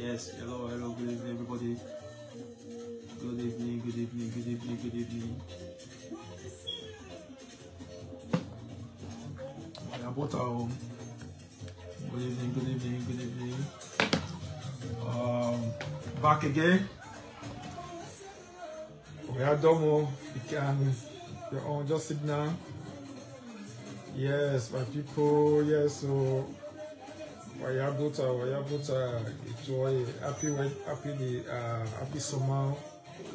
Yes, hello, hello, good evening, everybody. Good evening, good evening, good evening, good evening. Bought our Good evening, good evening, good evening. Um, back again. We are Domo. You can, you're on just sit now. Yes, my people, yes, so Wayabuta, Wayabuta, enjoy happy, happy, the, uh, happy summer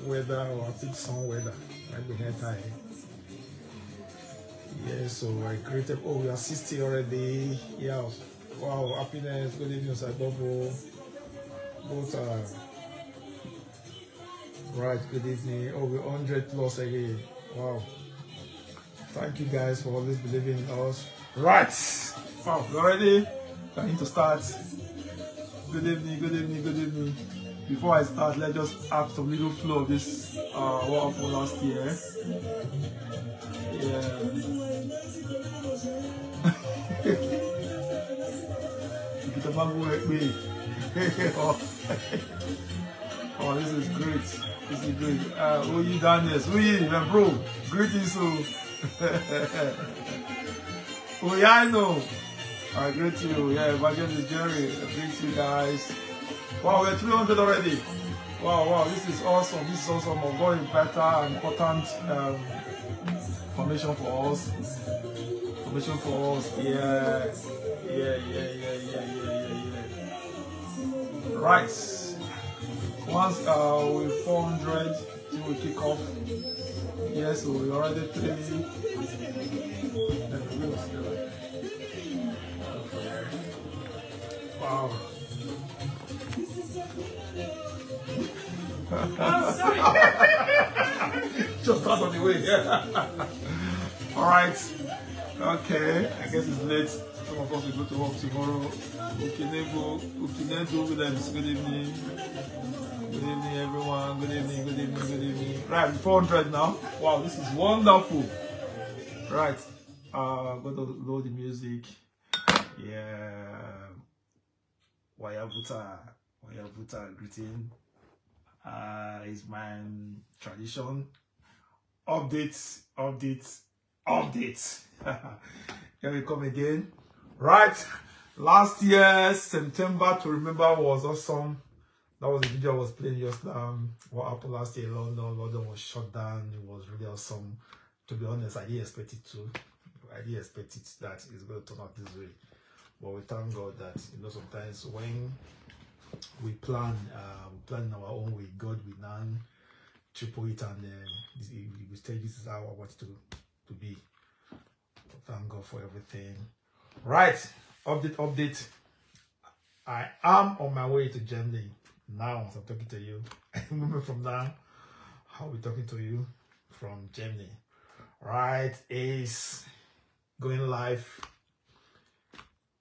weather or happy sun weather. Right behind time. Yes, so I created, oh, we are 60 already. Yeah, wow, happiness, good evening, Sir Bobo. Both are, right, good evening. Oh, we're 100 plus again. Wow. Thank you guys for always believing in us. Right. Wow, you ready? I need to start. Good evening, good evening, good evening. Before I start, let's just have some little flow of this uh what happened last year. Yeah. Mampu me. oh, oh, this is great. This is great. Uh, Oyi Daniels, Oyi, my bro, greetings to Oh yeah, I know. I greet you. Yeah, Evangelist Jerry. I greet you guys. Wow, we're 300 already. Wow, wow, this is awesome. This is awesome. A very better and important um, formation for us. Formation for us. Yeah, yeah, yeah, yeah, yeah, yeah, yeah. Right. Once uh, we 400, we kick off. Yes, we already three. Just start on the way. All right. Okay. I guess it's late. Some of us will go to work tomorrow. Ukinego Williams. Good evening. Good evening, everyone. Good evening. Good evening. Good evening. Right, 400 now. Wow, this is wonderful. Right. Uh, go to load the music. Yeah. Wayabuta. Wayabuta greeting. Uh, is my tradition. Updates, updates, updates. Here we come again. Right. Last year, September to remember was awesome. That was the video I was playing just um what happened last year in London. London was shut down. It was really awesome. To be honest, I didn't expect it to. I didn't expect it that it's going to turn out this way. But we thank God that you know sometimes when we plan, uh, we plan in our own way. God will now triple it and uh, we say this is how I want to to be. Thank God for everything. Right, update, update. I am on my way to Germany now. As I'm talking to you, moving from now, I'll be talking to you from Germany. Right, is going live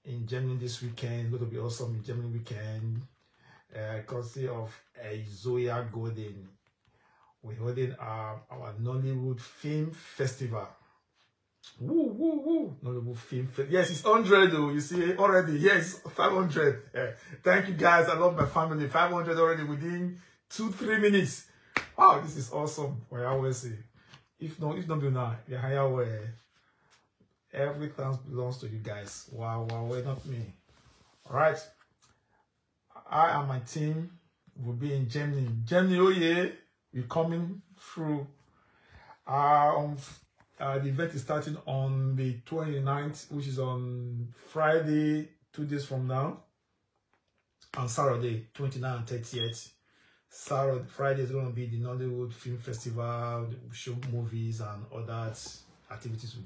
in Germany this weekend. Going to be awesome in Germany weekend. Uh, courtesy of uh, Zoya Golden. We're holding uh, our Nollywood Film Festival. Woo, woo, woo. Nollywood Film Festival. Yes, it's 100 though. You see already. Yes, 500. Uh, thank you guys. I love my family. 500 already within two, three minutes. Wow, this is awesome. I always say. If not, if not do now, the higher way. Every belongs to you guys. Wow, wow, wait, not me. All right. I and my team will be in Germany. Germany, oh yeah, we're coming through. Uh, um, uh, the event is starting on the 29th, which is on Friday, two days from now. On Saturday, 29 and 30th. Saturday, Friday is going to be the Nollywood Film Festival, show movies and other activities will,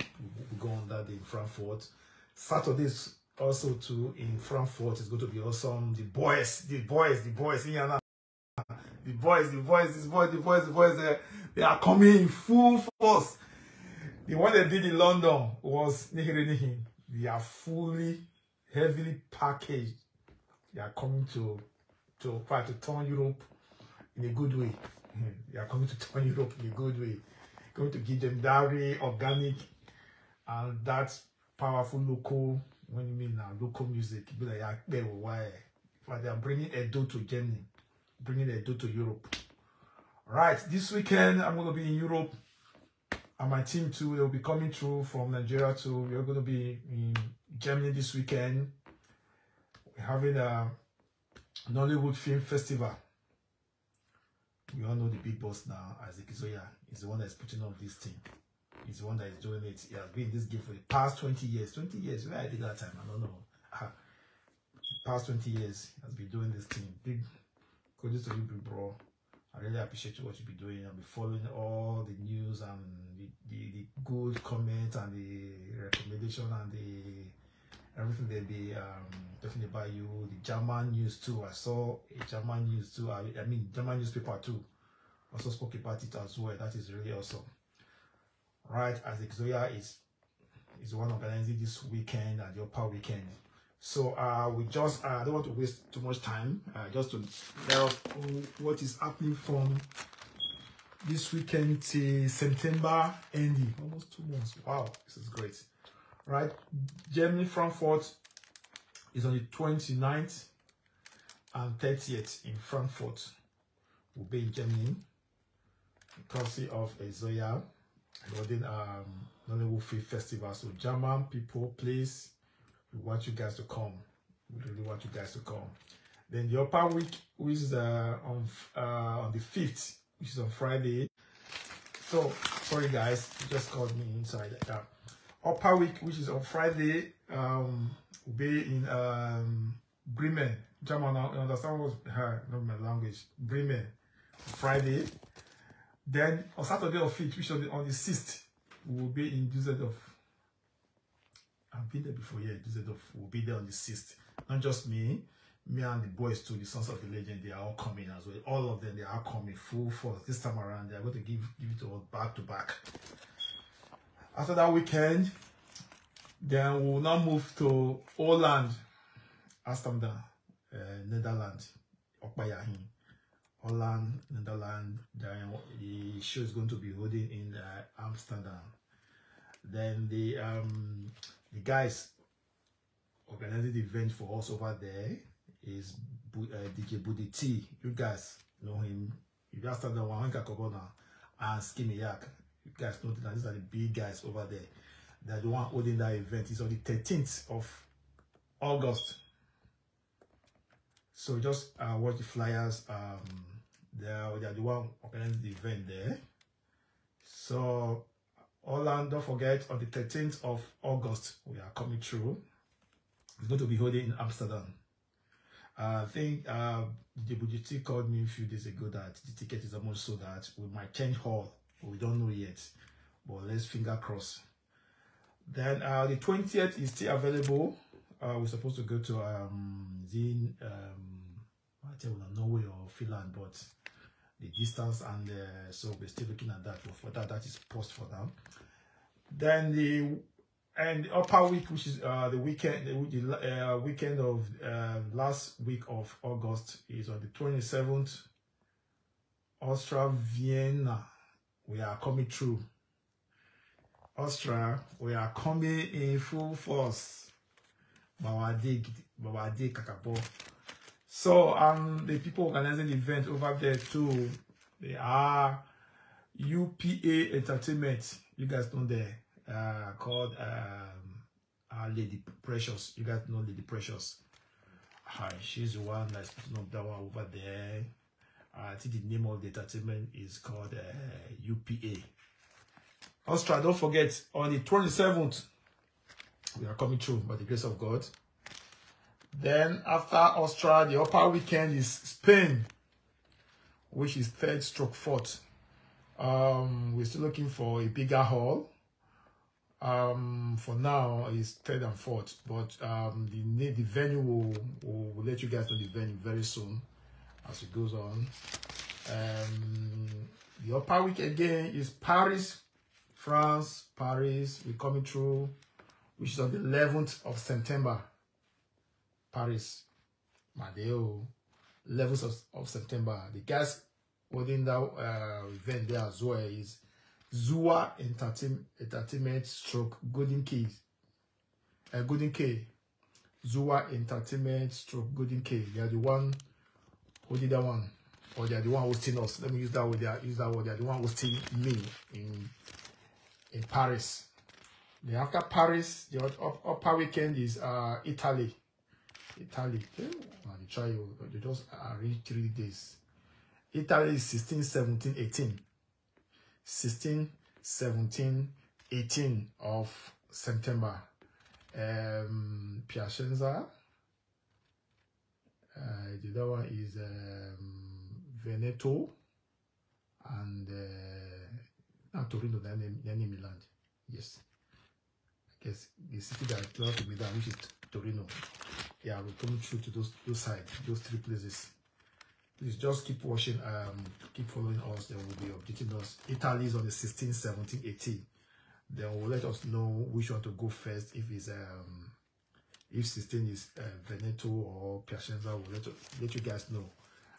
go on that day in Frankfurt. Saturdays also too in Frankfurt is going to be awesome. The boys, the boys, the boys, Iana, the boys, the boys, the boys, the boys, the boys, they, they are coming in full force. The one they did in London was Nihiri Nihi. They are fully, heavily packaged. They are coming to to try to turn Europe in a good way. They are coming to turn Europe in a good way. Going to give them dairy, organic, and that powerful local when you mean now local music, be like yeah, why but they are bringing Edo to Germany, bringing Edo to Europe. Right, this weekend I'm to be in Europe, and my team too. They'll be coming through from Nigeria too. We're to be in Germany this weekend. We're having a Nollywood Film Festival. We all know the big boss now, Isaac. He's the one that's putting on this thing. He's the one that is doing it. He has been in this game for the past 20 years. 20 years, where I did that time, I don't know. Ah, past 20 years, has been doing this thing. Big kudos to you, big bro. I really appreciate what you've been doing. I'll be following all the news and the, the, the good comments and the recommendation and the everything they be um, talking about you. The German news too. I saw a German news too. I, I mean German newspaper too. Also spoke about it as well. That is really awesome. Right, as Zoya is is one organizing this weekend and the upper weekend. So uh, we just uh, don't want to waste too much time. Uh, just to tell us what is happening from this weekend to September ending. Almost two months. Wow, this is great. Right, Germany Frankfurt is on the 29th and 30th in Frankfurt. Will be in Germany, courtesy of Zoya, Golden um, Nollywood Film Festival. So German people, please we want you guys to come. We really want you guys to come. Then the upper week, which is uh, on uh, on the fifth, which is on Friday. So sorry guys, just called me inside. Upper week, which is on Friday, um, will be in um, Bremen, German. I understand what her not my language. Bremen, Friday. Then on Saturday of fifth, which is on the sixth, we will be in Düsseldorf. I've been there before, yeah. Düsseldorf will be there on the 6th. Not just me, me and the boys too, the sons of the legend, they are all coming as well. All of them, they are coming full force. This time around, they are going to give, give it all back to back. After that weekend, then we'll now move to Holland, Amsterdam, uh, Netherlands, Okbayahin. Holland, Netherlands, then the show is going to be holding in uh, Amsterdam. Then the um, the guys organizing the event for us over there is uh, DJ Budi T. You guys know him. You guys start the one Kakobona and Skinny Yak. You guys know that these are the big guys over there. They're the one holding that event. It's on the 13th of August. So just uh, watch the flyers. Um, they're, they're the one organizing the event there. So Holland, don't forget, on the 13th of August, we are coming through. It's going to be holding in Amsterdam. Uh, I think uh, the budget called me a few days ago that the ticket is almost sold out. We might change hall, we don't know yet. But let's finger cross. Then uh, the 20th is still available. Uh, we're supposed to go to um, Zin, um, I tell you, Norway or Finland, but the distance and uh, so we're still looking at that but for that that is post for now then the and the upper week which is uh, the weekend the uh, weekend of uh, last week of august is on the 27th austria vienna we are coming through austria we are coming in full force Bawadi, Bawadi Kakabo. So um, the people organizing the event over there too, they are UPA Entertainment. You guys know they uh, called um, Lady Precious. You guys know Lady Precious. Hi, she's the one that's putting up that one over there. Uh, I think the name of the entertainment is called uh, UPA. Austria, don't forget, on the 27th, we are coming through by the grace of God. Then after Austria, the upper weekend is Spain, which is third stroke fourth. Um, we're still looking for a bigger hall. Um, for now, it's third and fourth, but um, the the venue will, will, will let you guys know the venue very soon as it goes on. Um, the upper week again is Paris, France, Paris. We're coming through, which is on the 11th of September. Paris, Madeo, levels of, of September. The guys holding that uh, event there as well is Zua Entertainment, Entertainment Stroke Golden Keys, uh, Golden K. Zua Entertainment stroke Golden K. They are the one who did that one. Or they are the one hosting us. Let me use that word. They use that word. They are the one hosting me in in Paris. Then after Paris, the upper weekend is uh Italy. Italy. Okay. They try they just arrange three days. Italy is 16, 17, 18. 16, 17, 18 of September. Um, Piacenza. The other one is um, Veneto and uh, not Torino, then, then Milan. Yes. I guess the city that close to Milan, which is Torino. Yeah, we'll come through to those those sides, those three places. Please just keep watching, um, keep following us. They will be updating us. Italy is on the 16, 17, 18. Then will let us know which one to go first. If it's um, if 16 is uh, Veneto or Piacenza, we'll let, let you guys know.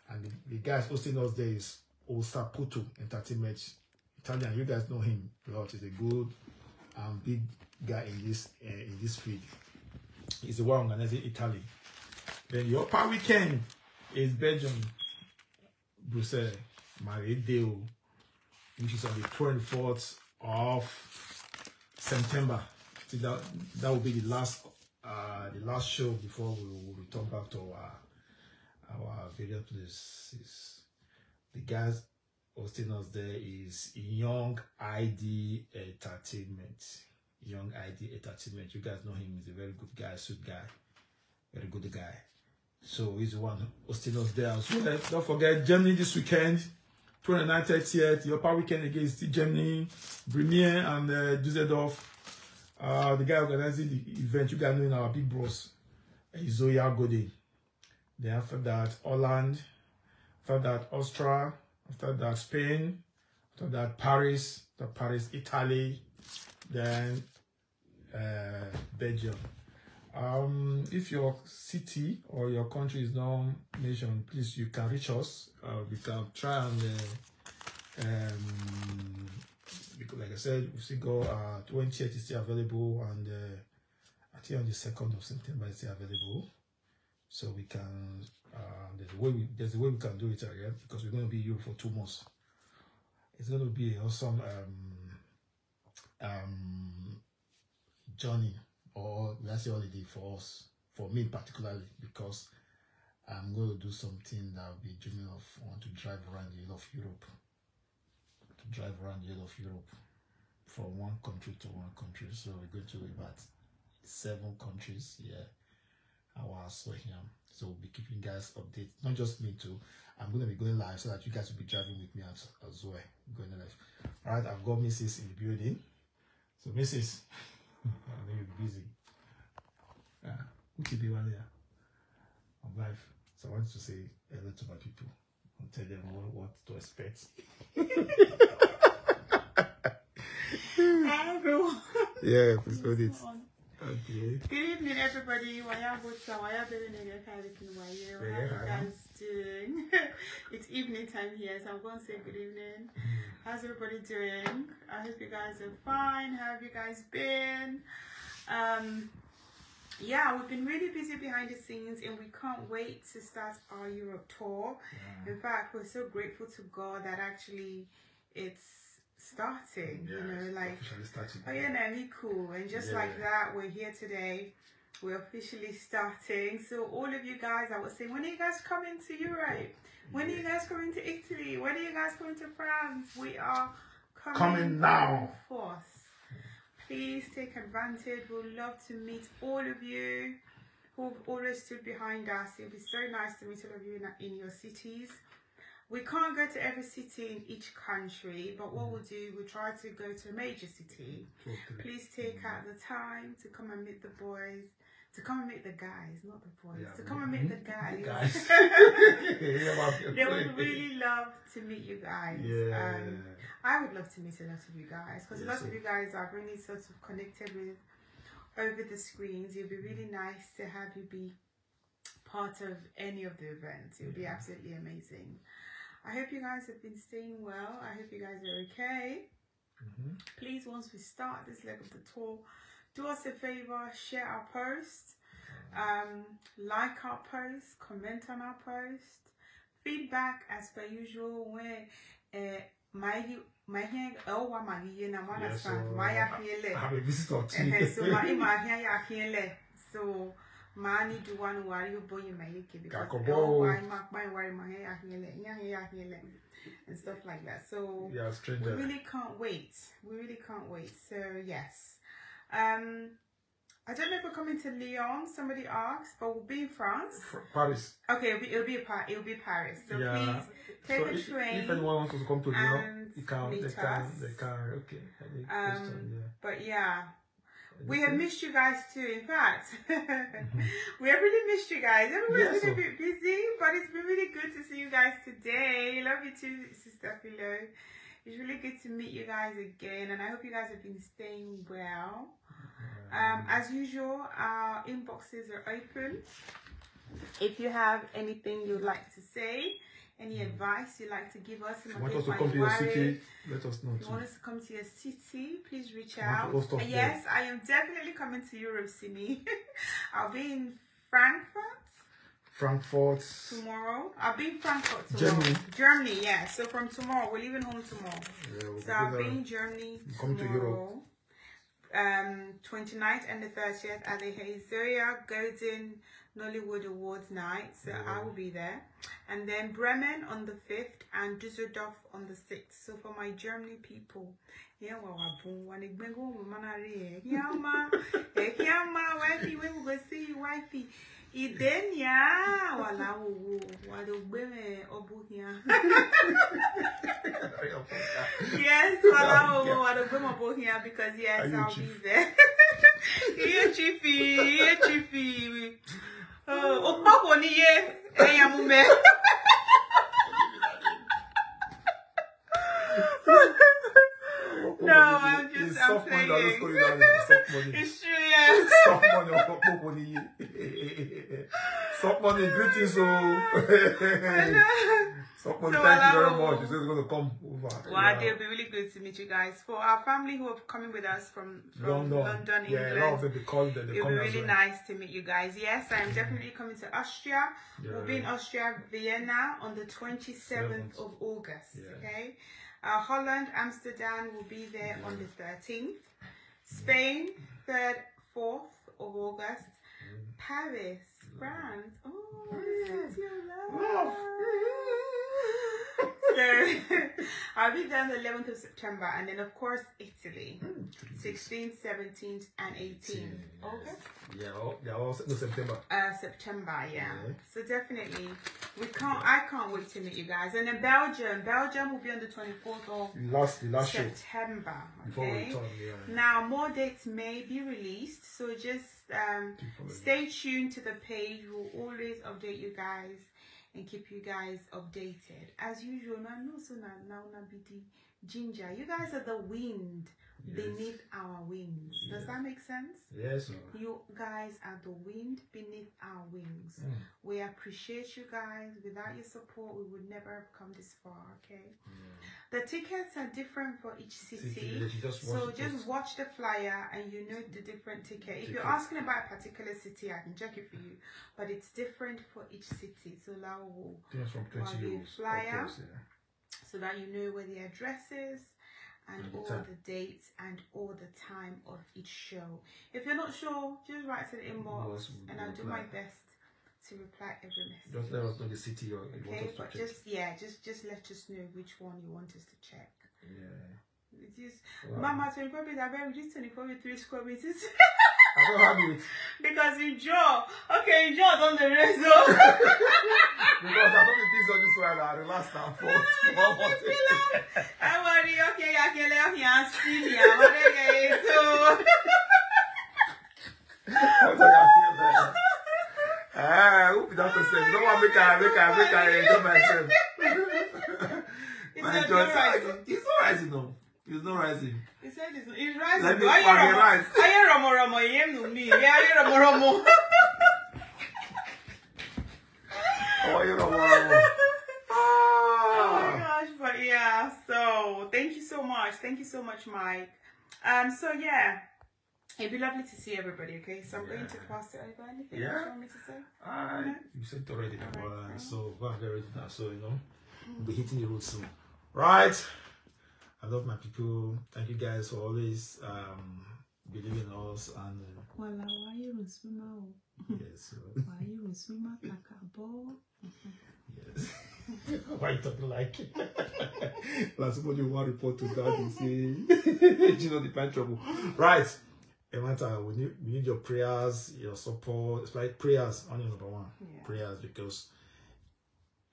And the, the guys hosting us there is Osaputo Entertainment Italian. You guys know him a lot. He's a good and big guy in this uh, in this field. He's the one organizing Italy. Then the upper weekend is Belgium. Brussels, Marideo, which is on the 24th of September. So that that will be the last uh the last show before we return back to our our various places. The guys hosting us there is Young ID Entertainment. Young ID Entertainment. You guys know him. He's a very good guy, sweet guy, very good guy. So he's the one hosting us there as well. Don't forget Germany this weekend, 29th, 30th, the upper weekend against Germany, Bremen and uh, Dusseldorf. Uh, the guy organizing the event, you guys know in our big bros, is Zoya Golden. Then after that, Holland. After that, Austria. After that, Spain. After that, Paris. After Paris, Italy. Then uh, Belgium. Um, if your city or your country is not mentioned, please you can reach us. Uh, we can try and uh, um, because like I said, we still got uh 20th is still available and uh, I think on the second of September it's still available. So we can uh, there's a way we there's a way we can do it again because we're going to be here for two months. It's going to be an awesome um um journey or let's say holiday for us, for me particularly, because I'm going to do something that I'll be dreaming of. I want to drive around the of Europe. Drive around the whole of Europe from one country to one country. So we're going to about seven countries here. Our here. So we'll be keeping guys updated. Not just me too. I'm going to be going live so that you guys will be driving with me as, as well. Going live. Alright, I've got Mrs. in the building. So Mrs. I know you're busy. Yeah, be one there. I'm live. So I want to say hello to my people and tell them what, what to expect. Hi everyone. Yeah, please hold it. Okay. Good evening, everybody. Waya Butsa, Waya Belenega Kalikin Waya. How are you guys doing? it's evening time here, so I'm going to say good evening. How's everybody doing? I hope you guys are fine. How have you guys been? Um, yeah, we've been really busy behind the scenes and we can't wait to start our Europe tour. Yeah. In fact, we're so grateful to God that actually it's starting, yeah, you know, like, oh yeah, no, cool. And just yeah. like that, we're here today. We're officially starting. So all of you guys, I was saying, when are you guys coming to Europe? When are you guys coming to Italy? When are you guys coming to France? We are coming, coming now. Force. Please take advantage. We'd love to meet all of you who've always stood behind us. It'll be so nice to meet all of you in, in your cities. We can't go to every city in each country, but what we'll do, we'll try to go to a major city. Please take out the time to come and meet the boys, to come and meet the guys, not the boys, yeah, to come and meet the guys. guys. they would really love to meet you guys. Yeah. Um, I would love to meet a lot of you guys because yeah, a lot so. of you guys are really sort of connected with over the screens. It'd be really nice to have you be part of any of the events. It would be absolutely amazing. I hope you guys have been staying well. I hope you guys are okay. Mm-hmm. Please, once we start this leg of the tour, do us a favor, share our post. Um, like our post, comment on our post, feedback as per usual. When uh, my my hand oh wa my year na Yeah, understand so, my here I have a visitor Eh, so too. my my here ya here so ma ni do one worry you boy my yake because oh why my my worry my here ya here ya here ya here and stuff like that. So yeah, we really can't wait. We really can't wait. So yes. Um I don't know if we're coming to Lyon, somebody asked, but we'll be in France. Paris. Okay, it'll be it'll be, a it'll be Paris. So yeah. please take so a if, train. if anyone wants to come to Lyon, you can, meet they can, us. they can, okay. Um, question, yeah. But yeah, we have missed you guys too. In fact, we have really missed you guys. Everyone's Yeah, been a bit busy, but it's been really good to see you guys today. Love you too, Sister Philo. It's really good to meet you guys again, and I hope you guys have been staying well. Um, as usual, our inboxes are open. If you have anything you'd like to say, any advice you'd like to give us, you want us to come to your city, let us know if you want us to come to your city, please reach out. host us And yes, I am definitely coming to Europe, Simi. I'll be in Frankfurt Frankfurt. tomorrow. I'll be in Frankfurt tomorrow. Germany. Germany, yeah. So from tomorrow, we're leaving home tomorrow. Yeah, we'll So I'll be in Germany Come to tomorrow. Um, 29th and the 30th at the Hazoya Golden Nollywood Awards night. So I will be there. And then Bremen on the 5th and Düsseldorf on the 6th. So for my Germany people, yeah, well, I boom, when it been going, man, I read, yeah, ma, yeah, ma, wifey, we will go see you, wifey. Idenia wala wo wala ogbe me obohian. yes, wala wo wala ogbe me obohian because yes, I'll chief? be there. Iye chifi, iye chifi. o oh, opa ko niye, eyan mu. I'm soft money that playing. just going down. It's Soft money. It's true, yes. Soft money. oh, money. Soft money. Greetings, so. Soft money. So Thank you very much. It's going to come over. Well, Yeah. it'll be really good to meet you guys. For our family who are coming with us from, from London. London, yeah, England, a lot of them they call them. They It'll be really well. nice to meet you guys. Yes, I am definitely coming to Austria. We'll be in Austria, Vienna on the 27th Seventh. of August. Yeah. Okay. Uh, Holland, Amsterdam will be there on the 13th. Spain, 3rd, 4th of August. Mm. Paris, France. Oh, city of Love. love. So I'll be there on the 11th of September, and then of course Italy, 16th, 17th, and 18th August. Yeah, oh, yeah, all no September. Uh, September, yeah. Yeah. So definitely, we can't. I can't wait to meet you guys. And then Belgium, Belgium will be on the 24th of Last, last show September. before we Okay. return. Yeah. Now more dates may be released, so just um, stay tuned to the page. We'll always update you guys and keep you guys updated. As usual, now no so now now na be the ginger. You guys are the wind Yes. beneath our wings. Does Yeah. that make sense? Yes. You guys are the wind beneath our wings. Mm. We appreciate you guys. Without your support, we would never have come this far, okay? The tickets are different for each city. City, just so just just- watch the flyer and you know the different ticket. If you're asking about a particular city, I can check it for you. But it's different for each city. So Lao will from 20 While you flyer. Yeah. so that you know where the address is and And the all the dates and all the time of each show. If you're not sure, just write to the mm-hmm. inbox Inbox, and I'll do my best to reply every message. Just let us know the city you you want Okay, us to but check. just yeah, just just let us know which one you want us to check. Yeah. It is Wow. Mama 24 meters, I bet reduce 24 with 3 square meters. I don't have it because in jaw, okay, in jaw on the rest. Because I don't be busy on this one. I relax now for one more thing. I worry, okay, I can let you and see me. I'm okay, so. What do you feel there? Ah, who be that person? You don't want make I make I make I enjoy myself. It's My not enjoy. rising. It's not rising no. It's not rising. He said it's, it's rising. Let me Aye, fucking Romo- rise. Aye, Romo Romo, yeah, no me. Yeah, aye, Romo Romo. Oh, you know what? Oh my Ah. gosh, but yeah, so thank you so much. Thank you so much, Mike. Um, so yeah, It'd be lovely to see everybody, okay? So I'm going to Yeah. pass it over. Anything Yeah. you want me to say? I you said it already, Alright, but, uh, so go and get ready now. So you know, we'll be hitting the road soon. Right. I love my people. Thank you guys for always um believing in us and uh, Wala waye rusuma o. yes, uh, Waye rusuma kakabo. yes. Why you talking like like somebody who want report to God and say you know the find trouble. Right. Emata, we need we need your prayers, your support. It's like prayers on your number one. Yeah. prayers because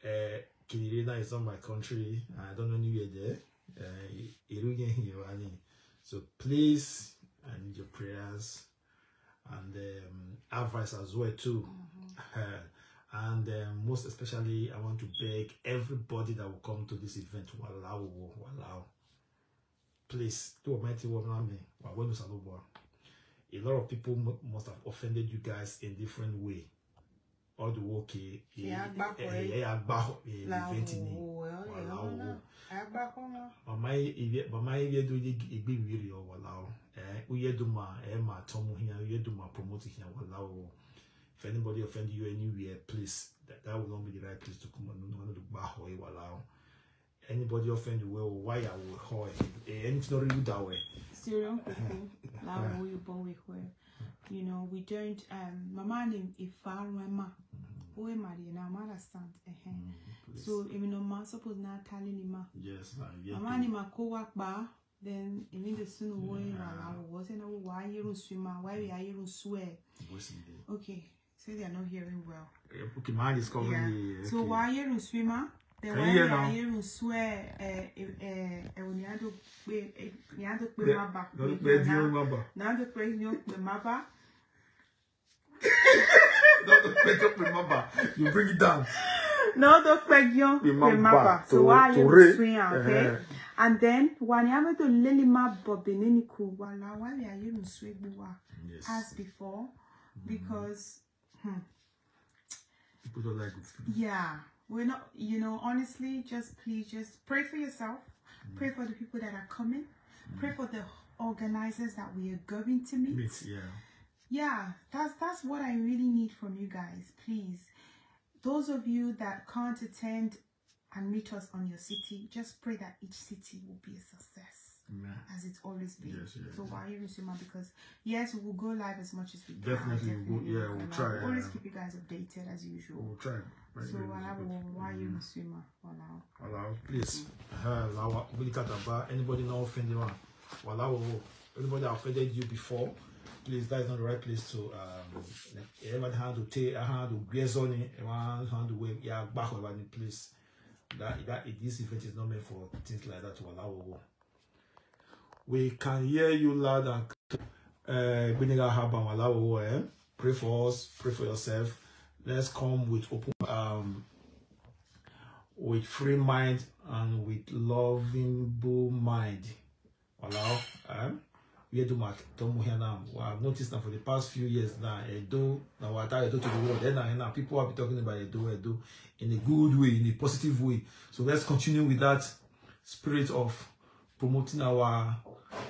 uh, Kirina is not my country. I don't know anywhere there. Uh, Irugen Hirani. so please, I need your prayers and um, advice as well too. Uh, and um, most especially, I want to beg everybody that will come to this event. Walao, walao. Please, do a mighty one on me. Wawenu Salobo. A lot of people mu- must have offended you guys in different way. All the work, eh, Yeah, eh, back eh, way. eh, eh, back, eh, La event ni. wo wo Wala wo. wo. Agba kono. Mama ihe mama ihe do ye egbe wiri o wala o. Eh, uye do ma eh ma tomu here, uye do ma promote here wala o. If anybody offend you anywhere, please, that, that will not be the right place to come and no no do ba ho wala o. Anybody offend you well, why I will ho eh anything not really that way. Serial wo you born with. You know, we don't um mama name ifa rema. Owe mari na ma understand. Eh. Please. So, even no ma suppose tali ni ma. yes, na yeah. Mama ni ma ko wa pa. Then, even the soon wo yin la wo was na wo wa yiru swimmer, why we are yiru swear. voice in there. Okay, so they are not hearing well. Eh, Okay, mine is covering Yeah. the So why you swimmer? Then Can why you you now? you swear eh eh eh when you do pe you do pe Yeah, ma ba Don't pay the number. now do pe you pe ma ba Don't pay the number. You bring it down. no do pe you Pe pe ma ma ba. ba To- so why to you swim okay eh. and then when you have to lily ma bo benini ku wala why are you swim as before because hmm, Hmm. People don't like good food. Yeah, we're not, you know, honestly, just please just pray for yourself, hmm. pray for the people that are coming, hmm. pray for the organizers that we are going to meet. Meat, yeah. Yeah, that's that's what I really need from you guys, please. Those of you that can't attend and meet us on your city, just pray that each city will be a success. Yeah. As it's always been. Yes, yes, so yes. why you Rusuma? Because yes, we will go live as much as we can. Definitely we'll yeah, we'll try, We'll always keep you guys updated as usual. We'll try. Very, So very wala good. wo why you swimmer wala. Allow, please. Allow, really cut about anybody not offended one. Allow, anybody that offended you before, please, that is not the right place to, um, like, eh, everybody hand to take, a hand to graze on it, eh, one hand to wave, yeah, back over the place. That, that, this event is not meant for things like that to allow. We can hear you loud and clear. Haba Malawi, eh? Pray for us, pray for yourself. Let's come with open, um, with free mind and with lovingable mind. Allow, um, we do mat tomu now. I've noticed that for the past few years now, Edo, now what I do to the world, then now people have been talking about Edo, Edo in a good way, in a positive way. So let's continue with that spirit of promoting our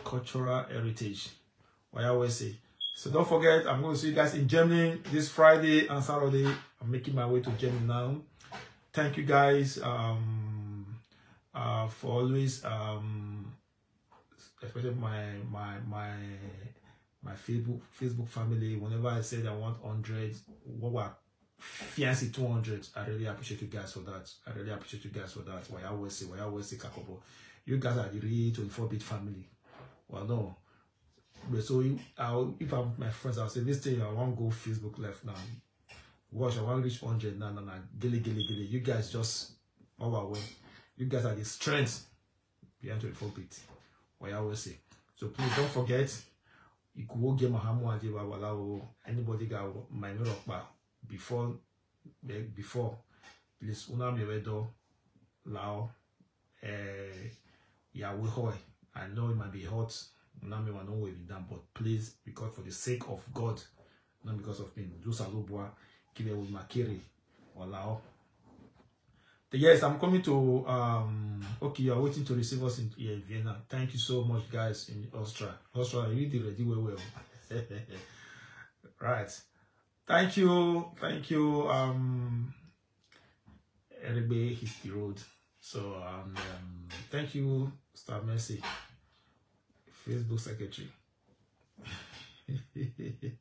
cultural heritage. I always say. So don't forget, I'm going to see you guys in Germany this Friday and Saturday. I'm making my way to Germany now. Thank you guys um, uh, for always, um, especially my my my my Facebook Facebook family. Whenever I said I want 100, what were fancy 200, I really appreciate you guys for that. I really appreciate you guys for that. Why I always say, why I always say, Kakobo, you guys are the real 24 bit family. Well, no. But so I'll, if I'm my friends, I'll say, this thing, I want to go Facebook left now. Watch, I want to reach 100 now, now, now. Gilly, gilly, gilly. You guys just, well, you guys are the strength behind 24 bit. What I always say. So please don't forget, get Mahamu Ajiba Walao, anybody got my mirror before, eh, before, please, una mi lao, eh, Yahweh hoy. I know it might be hot, una mi wano will be done, but please, because for the sake of God, not because of me, do salubwa, kile with makiri, walao. Yes, I'm coming to. Um, okay, you are waiting to receive us in, in Vienna. Thank you so much, guys, in Austria. Austria, you really ready well, well. right. Thank you. Thank you. Um everybody hit the road. So um, um thank you, Star Mercy, Facebook secretary.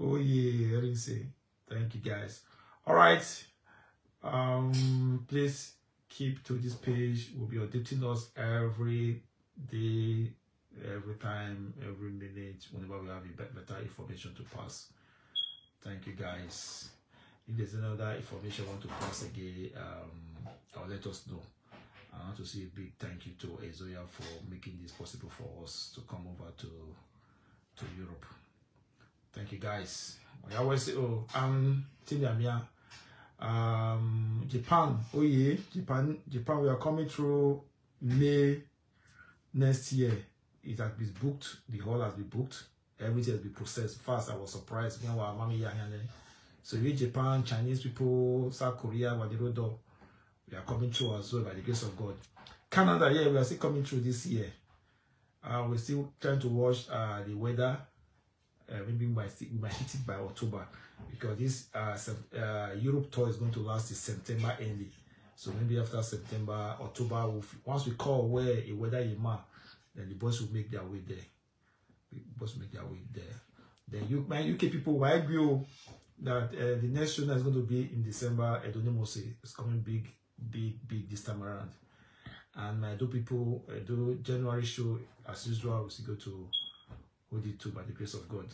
oh yeah, I didn't say. Thank you guys. All right. Um, please keep to this page. We'll be updating us every day, every time, every minute, whenever we have better information to pass. Thank you guys. If there's another information I want to pass again, um, I'll let us know. I want to say a big thank you to Ezoya for making this possible for us to come over to to Europe. Thank you guys. I always say, oh, I'm Tinyamia. Um, Japan, oh yeah, Japan, Japan, we are coming through May next year. It has been booked, the hall has been booked, everything has been processed fast. I was surprised. You so we Japan, Chinese people, South Korea, Wadirodo, we are coming through as well by the grace of God. Canada, yeah, we are still coming through this year. Uh, we're still trying to watch uh, the weather. Uh, maybe we might, we might hit it by October because this uh, uh, Europe tour is going to last in September ending. So maybe after September, October, we'll, once we call where a weather ima, then the boys will make their way there. The boys make their way there. Then you, my UK people, why agree that uh, the next show is going to be in December. Edonimose is coming big, big, big this time around. And my do people, uh, do January show as usual. We still go to hold it to by the grace of God.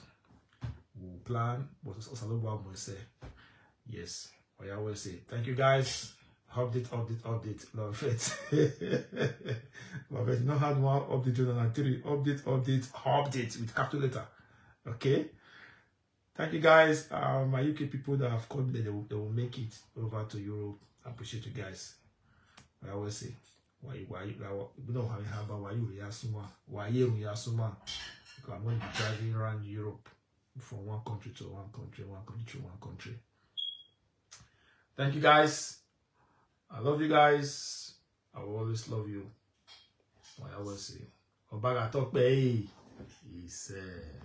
We'll plan, but also say yes. I always say thank you guys. Update, update, update. Love it. Love it. Know how one update 2003. Update, update, update with letter. Okay. Thank you guys. Um, my UK people that have come there, they will, they will make it over to Europe. I appreciate you guys. I always say, why, why, you how you have, why you reasuma, why you reasuma, because I'm going to be driving around Europe from one country to one country, one country to one country. Thank you guys. I love you guys. I will always love you. I always say, Obaga talk, he said.